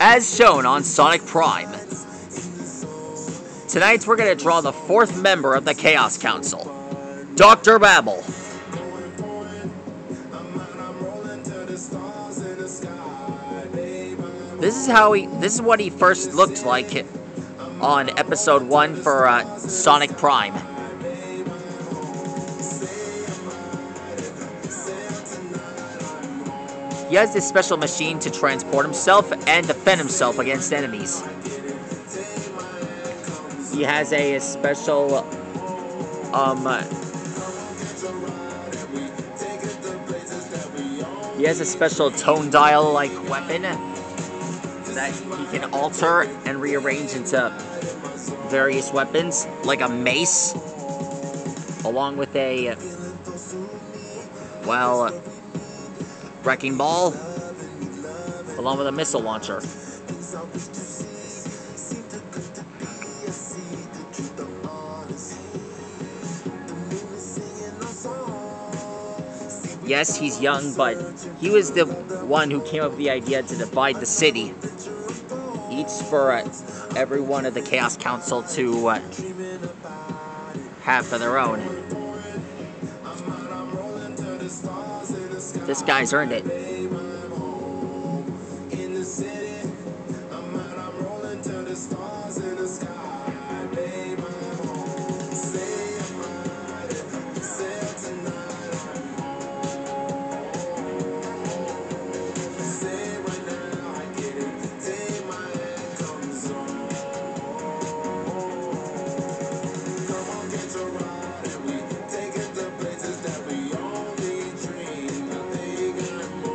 As shown on Sonic Prime. Tonight we're going to draw the fourth member of the Chaos Council, Dr. Babble. This is how he. This is what he first looked like on episode one for uh, Sonic Prime. He has this special machine to transport himself and defend himself against enemies. He has a, special um he has a special tone dial like weapon that he can alter and rearrange into various weapons, like a mace, along with a, well, wrecking ball, along with a missile launcher. Yes, he's young, but he was the one who came up with the idea to divide the city. Each for uh, every one of the Chaos Council to uh, have for their own. This guy's earned it.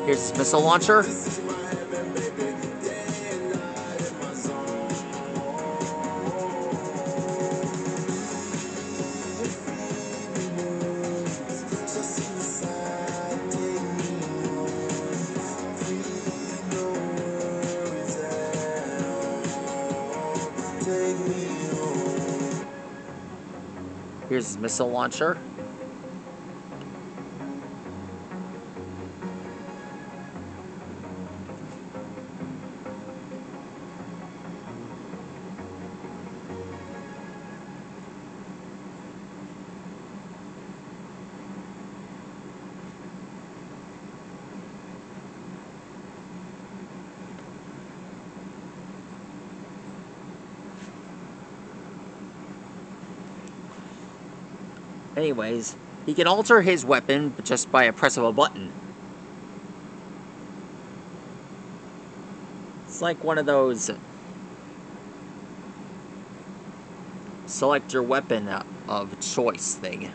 Here's his missile launcher. Here's his missile launcher. Anyways, he can alter his weapon just by a press of a button. It's like one of those select your weapon uh, of choice thing.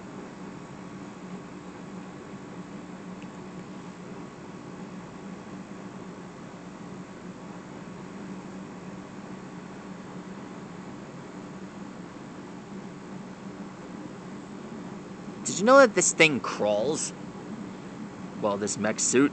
Did you know that this thing crawls? Well, this mech suit.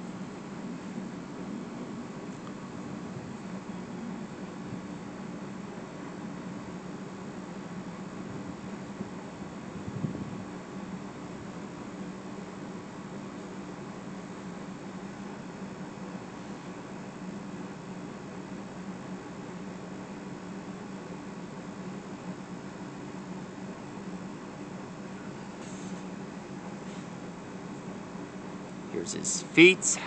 Here's his feet.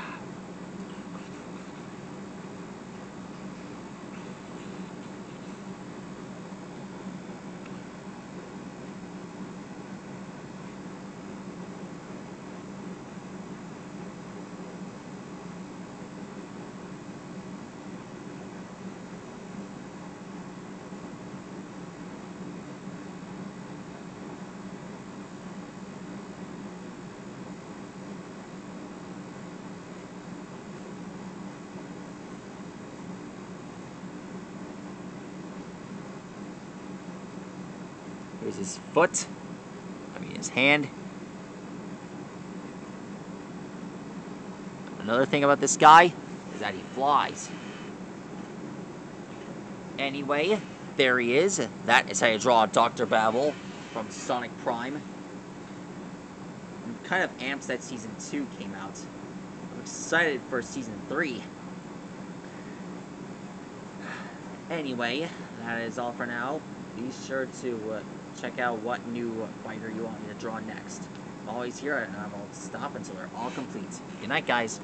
His foot. I mean his hand. Another thing about this guy is that he flies. Anyway, there he is. That is how you draw Dr. Babble from Sonic Prime. I'm kind of amped that Season 2 came out. I'm excited for Season 3. Anyway, that is all for now. Be sure to uh, check out what new fighter you want me to draw next. I'm always here, and I will stop until they're all complete. Good night, guys.